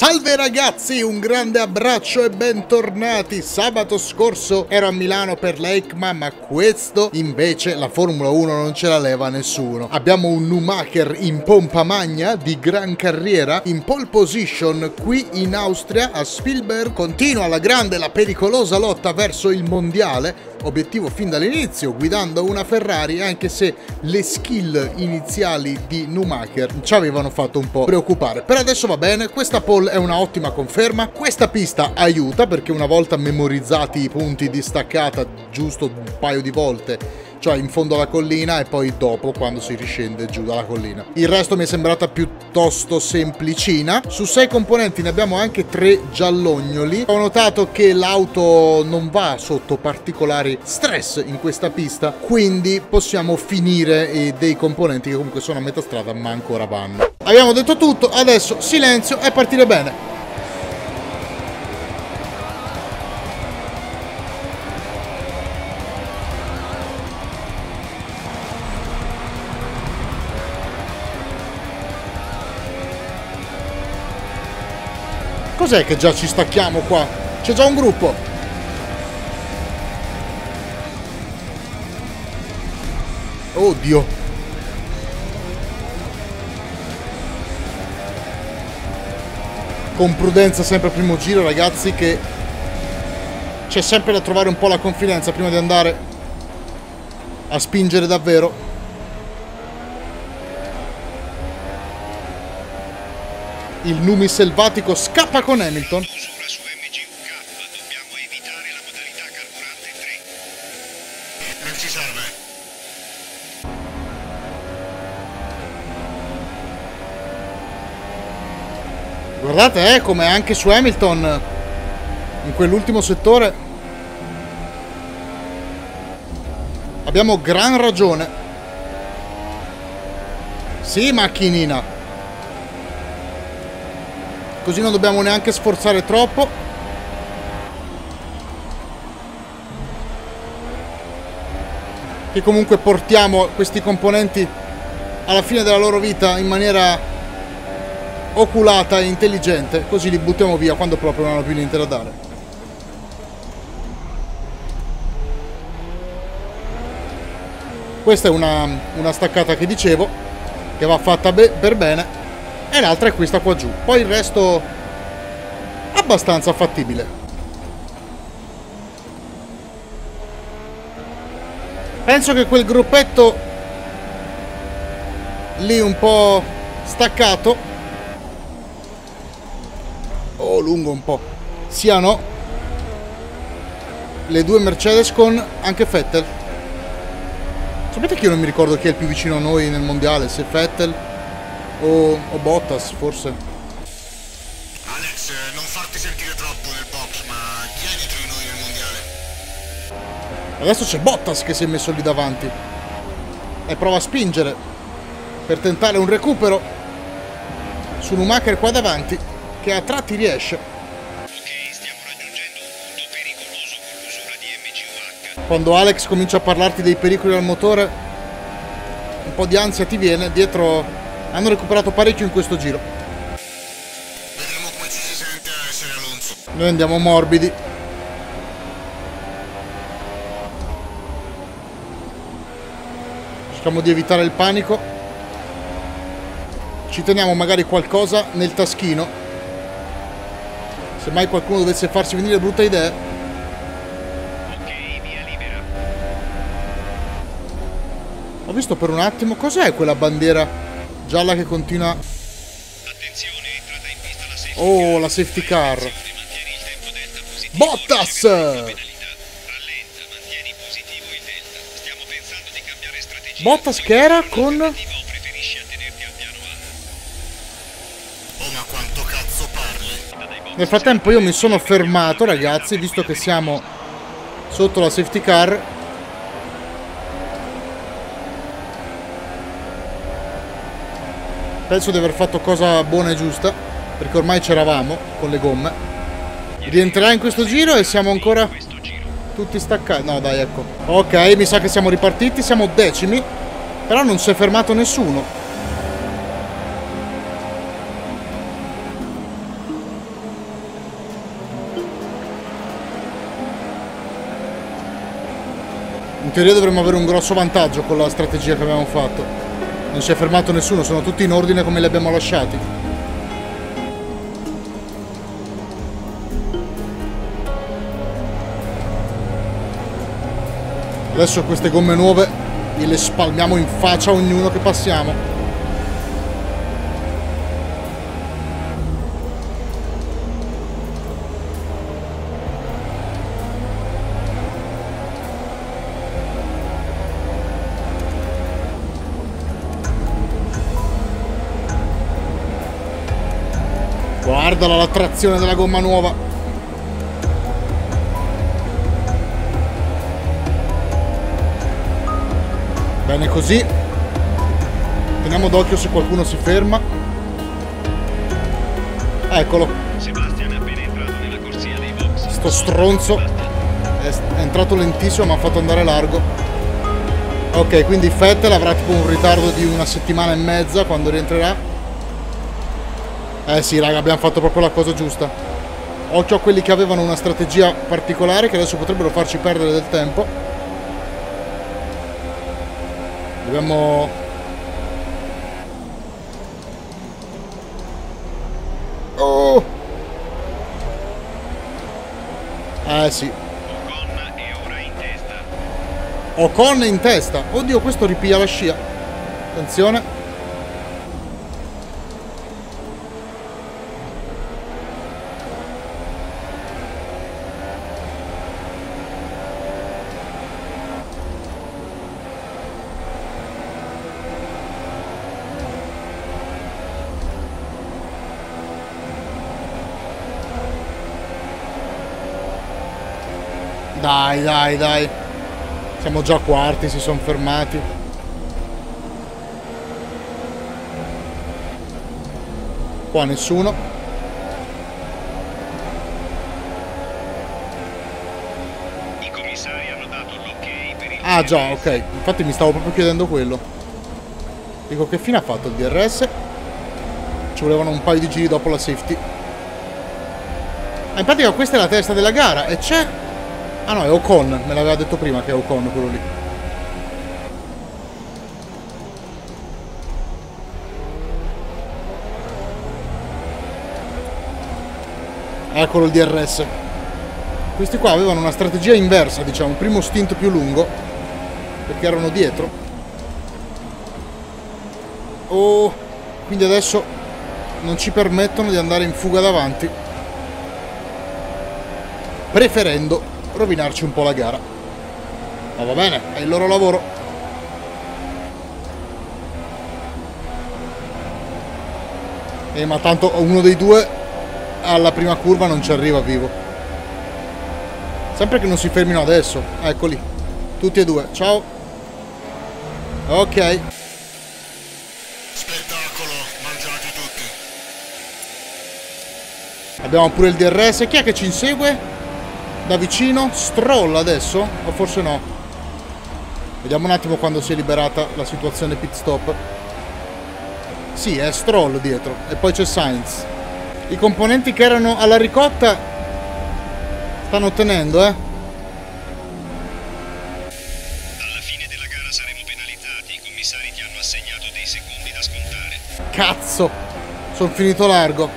Salve ragazzi, un grande abbraccio e bentornati. Sabato scorso ero a Milano per l'EICMA, ma questo invece la Formula 1 non ce la leva nessuno. Abbiamo un Numacher in pompa magna di gran carriera, in pole position qui in Austria a Spielberg. Continua la grande, la pericolosa lotta verso il mondiale obiettivo fin dall'inizio, guidando una Ferrari, anche se le skill iniziali di Numacher ci avevano fatto un po' preoccupare. Per adesso va bene, questa pole è una ottima conferma, questa pista aiuta perché una volta memorizzati i punti di staccata giusto un paio di volte cioè in fondo alla collina e poi dopo quando si riscende giù dalla collina. Il resto mi è sembrata piuttosto semplicina. Su sei componenti ne abbiamo anche tre giallognoli. Ho notato che l'auto non va sotto particolari stress in questa pista, quindi possiamo finire dei componenti che comunque sono a metà strada ma ancora vanno. Abbiamo detto tutto, adesso silenzio e partire bene. Cos'è che già ci stacchiamo qua? C'è già un gruppo. Oddio. Con prudenza sempre al primo giro ragazzi che c'è sempre da trovare un po' la confidenza prima di andare a spingere davvero. Il Numi selvatico scappa con Hamilton. Guardate eh, come anche su Hamilton in quell'ultimo settore abbiamo gran ragione. Sì, macchinina. Così non dobbiamo neanche sforzare troppo. E comunque portiamo questi componenti alla fine della loro vita in maniera oculata e intelligente. Così li buttiamo via quando proprio non hanno più niente da dare. Questa è una, una staccata che dicevo, che va fatta be per bene e l'altra è questa qua giù. Poi il resto abbastanza fattibile. Penso che quel gruppetto lì un po' staccato o oh, lungo un po' siano le due Mercedes con anche Vettel. Sapete che io non mi ricordo chi è il più vicino a noi nel mondiale, se Vettel o, o Bottas, forse. Alex, non farti sentire troppo nel box, ma chi è dietro di noi nel mondiale? Adesso c'è Bottas che si è messo lì davanti. E prova a spingere per tentare un recupero su Numacher qua davanti, che a tratti riesce. Quando Alex comincia a parlarti dei pericoli al motore, un po' di ansia ti viene, dietro hanno recuperato parecchio in questo giro. Vedremo come ci si sente essere Alonso. Noi andiamo morbidi. Cerchiamo di evitare il panico. Ci teniamo magari qualcosa nel taschino. Se mai qualcuno dovesse farsi venire brutte idee. Ho visto per un attimo cos'è quella bandiera Gialla che continua... Oh, la safety car. Bottas! Bottas che era con... Oh, ma quanto cazzo parli? Nel frattempo io mi sono fermato, ragazzi, visto che siamo sotto la safety car penso di aver fatto cosa buona e giusta perché ormai c'eravamo con le gomme. Rientrerà in questo giro e siamo ancora tutti staccati. No dai ecco. Ok mi sa che siamo ripartiti siamo decimi però non si è fermato nessuno. In teoria dovremmo avere un grosso vantaggio con la strategia che abbiamo fatto. Non si è fermato nessuno, sono tutti in ordine come li abbiamo lasciati. Adesso queste gomme nuove gliele spalmiamo in faccia a ognuno che passiamo. Guardala la trazione della gomma nuova. Bene così. Teniamo d'occhio se qualcuno si ferma. Eccolo. Sebastian è appena entrato nella corsia dei box. Sto stronzo. È, entrato lentissimo, mi ha fatto andare largo. Ok, quindi Fettel avrà tipo un ritardo di una settimana e mezza quando rientrerà. Eh sì, raga, abbiamo fatto proprio la cosa giusta. Occhio a quelli che avevano una strategia particolare che adesso potrebbero farci perdere del tempo. Dobbiamo... Oh! Eh sì. Ocon è in testa. In testa. Oddio, questo ripiglia la scia. Attenzione. Dai, dai, dai. Siamo già quarti, si sono fermati. Qua nessuno. I commissari hanno dato l'ok per il Ah già, ok. Infatti mi stavo proprio chiedendo quello. Dico che fine ha fatto il DRS? Ci volevano un paio di giri dopo la safety. Ah, in pratica questa è la testa della gara e c'è... Ah no, è Ocon, me l'aveva detto prima che è Ocon quello lì. Eccolo il DRS. Questi qua avevano una strategia inversa, diciamo, primo stint più lungo, perché erano dietro. Oh, quindi adesso non ci permettono di andare in fuga davanti, preferendo rovinarci un po' la gara. Ma va bene, è il loro lavoro. Eh, ma tanto uno dei due alla prima curva non ci arriva vivo. Sempre che non si fermino adesso. Eccoli. Tutti e due. Ciao. Ok. Spettacolo, mangiati tutti. Abbiamo pure il DRS. Chi è che ci insegue? Da vicino? Stroll adesso? O forse no? Vediamo un attimo quando si è liberata la situazione pit stop. Sì, è Stroll dietro. E poi c'è Sainz. I componenti che erano alla ricotta stanno tenendo, eh. Alla fine della gara saremo penalizzati. I commissari ti hanno assegnato dei secondi da scontare. Cazzo! Sono finito largo.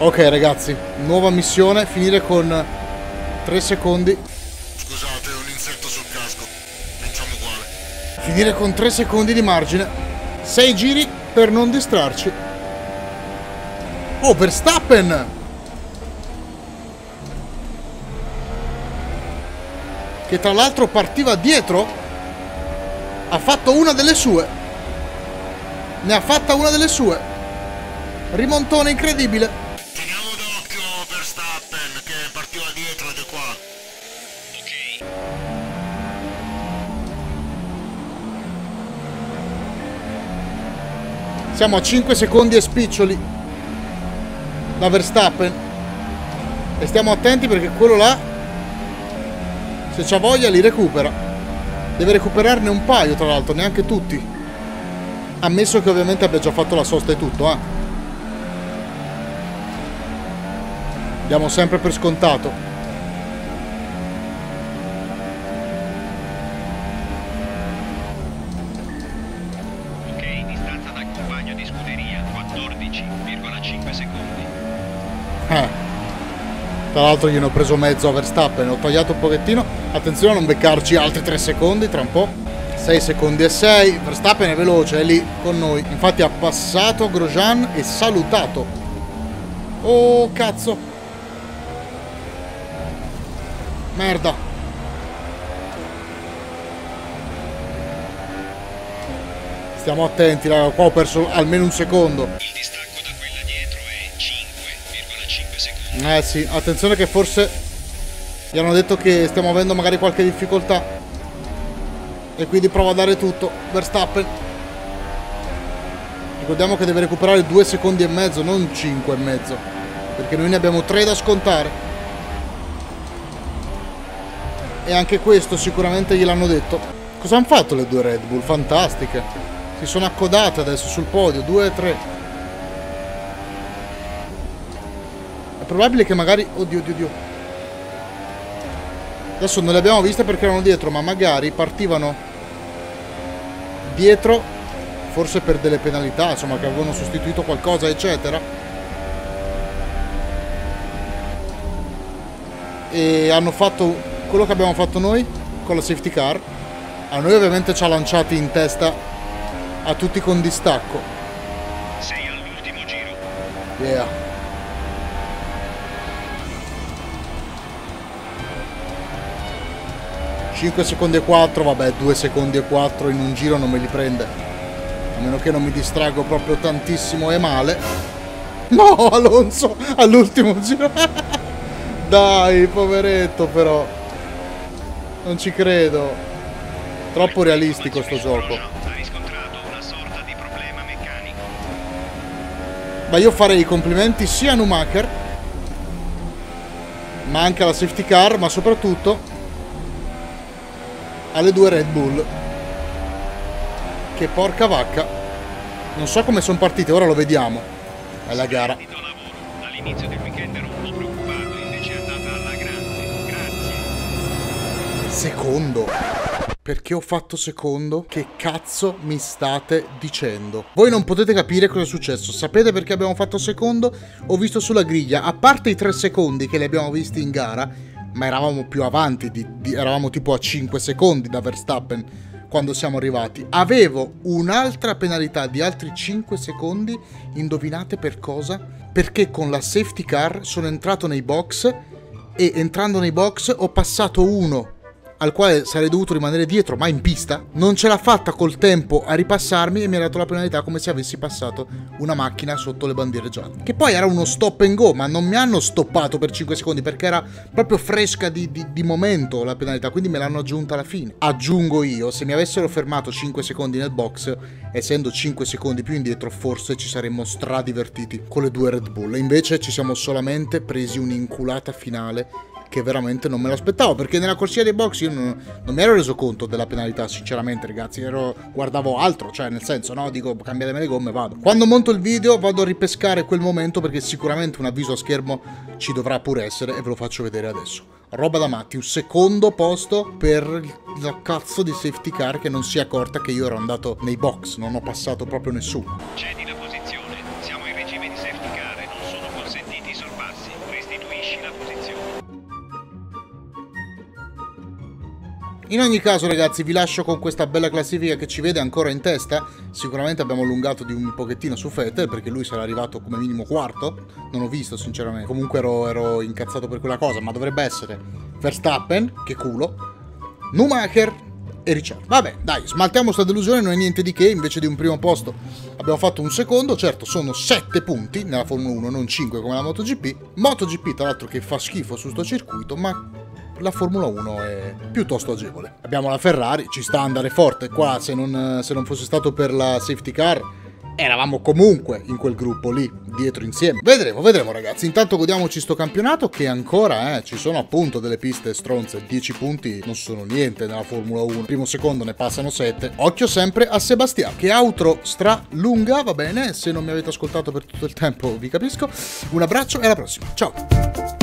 Ok ragazzi, nuova missione, finire con 3 secondi. Scusate, ho un insetto sul casco. Vinciamo uguale. Finire con 3 secondi di margine. 6 giri per non distrarci. Oh, Verstappen! Che tra l'altro partiva dietro. Ha fatto una delle sue. Ne ha fatta una delle sue. Rimontone incredibile. Siamo a 5 secondi e spiccioli da Verstappen. E stiamo attenti perché quello là, se c'ha voglia, li recupera. Deve recuperarne un paio, tra l'altro, neanche tutti. Ammesso che ovviamente abbia già fatto la sosta e tutto, eh. Diamo sempre per scontato. Tra l'altro gliene ho preso mezzo a Verstappen, ho tagliato un pochettino. Attenzione a non beccarci altri 3 secondi tra un po'. 6 secondi e 6. Verstappen è veloce, è lì con noi. Infatti ha passato Grosjean e salutato. Oh, cazzo. Merda. Stiamo attenti, raga. Qua ho perso almeno un secondo. Eh sì, attenzione che forse gli hanno detto che stiamo avendo magari qualche difficoltà. E quindi prova a dare tutto. Verstappen. Ricordiamo che deve recuperare 2 secondi e mezzo, non 5 e mezzo. Perché noi ne abbiamo 3 da scontare. E anche questo sicuramente gliel'hanno detto. Cosa hanno fatto le due Red Bull? Fantastiche. Si sono accodate adesso sul podio, 2 e 3. Probabile che magari... Oddio, oddio, oddio. Adesso non le abbiamo viste perché erano dietro, ma magari partivano dietro, forse per delle penalità, insomma, che avevano sostituito qualcosa, eccetera. E hanno fatto quello che abbiamo fatto noi con la safety car. A noi ovviamente ci ha lanciati in testa a tutti con distacco. Sei all'ultimo giro. Yeah. Cinque secondi e 4, vabbè, 2 secondi e 4 in un giro non me li prende. A meno che non mi distraggo proprio tantissimo e male. No, Alonso, all'ultimo giro. Dai, poveretto però. Non ci credo. Troppo realistico sto gioco. Ma io farei i complimenti sia a Numacher, ma anche alla safety car, ma soprattutto alle due Red Bull. Che porca vacca. Non so come sono partite, ora lo vediamo. È la gara. All'inizio del weekend ero un po' preoccupato, invece è andata alla grande. Grazie. Secondo. Perché ho fatto secondo? Che cazzo mi state dicendo? Voi non potete capire cosa è successo. Sapete perché abbiamo fatto secondo? Ho visto sulla griglia, a parte i tre secondi che li abbiamo visti in gara, ma eravamo più avanti, di- di- eravamo tipo a 5 secondi da Verstappen quando siamo arrivati. Avevo un'altra penalità di altri 5 secondi, indovinate per cosa? Perché con la safety car sono entrato nei box e entrando nei box ho passato uno al quale sarei dovuto rimanere dietro, ma in pista, non ce l'ha fatta col tempo a ripassarmi e mi ha dato la penalità come se avessi passato una macchina sotto le bandiere gialle. Che poi era uno stop and go, ma non mi hanno stoppato per 5 secondi perché era proprio fresca di, di- di momento la penalità, quindi me l'hanno aggiunta alla fine. Aggiungo io, se mi avessero fermato 5 secondi nel box, essendo 5 secondi più indietro, forse ci saremmo stradivertiti con le due Red Bull. Invece ci siamo solamente presi un'inculata finale che veramente non me l'aspettavo perché nella corsia dei box io non, non mi ero reso conto della penalità sinceramente ragazzi ero, guardavo altro cioè nel senso no dico cambiatemi le gomme vado. Quando monto il video vado a ripescare quel momento perché sicuramente un avviso a schermo ci dovrà pure essere e ve lo faccio vedere adesso. Roba da matti un secondo posto per la cazzo di safety car che non si è accorta che io ero andato nei box non ho passato proprio nessuno. Cedi la In ogni caso, ragazzi, vi lascio con questa bella classifica che ci vede ancora in testa. Sicuramente abbiamo allungato di un pochettino su Vettel perché lui sarà arrivato come minimo quarto. Non ho visto, sinceramente. Comunque ero, ero incazzato per quella cosa, ma dovrebbe essere Verstappen, che culo, Numacher e Ricciardo. Vabbè, dai, smaltiamo sta delusione, non è niente di che. Invece di un primo posto abbiamo fatto un secondo. Certo, sono 7 punti nella Formula 1, non 5 come la MotoGP. MotoGP, tra l'altro, che fa schifo su sto circuito, ma la Formula 1 è piuttosto agevole. Abbiamo la Ferrari, ci sta a andare forte qua, se non, se non fosse stato per la safety car eravamo comunque in quel gruppo lì, dietro insieme. Vedremo, vedremo ragazzi. Intanto godiamoci sto campionato che ancora, eh, ci sono appunto delle piste stronze. 10 punti non sono niente nella Formula 1. Primo secondo ne passano 7. Occhio sempre a Sebastian, che outro stra lunga, va bene. Se non mi avete ascoltato per tutto il tempo vi capisco. Un abbraccio e alla prossima. Ciao.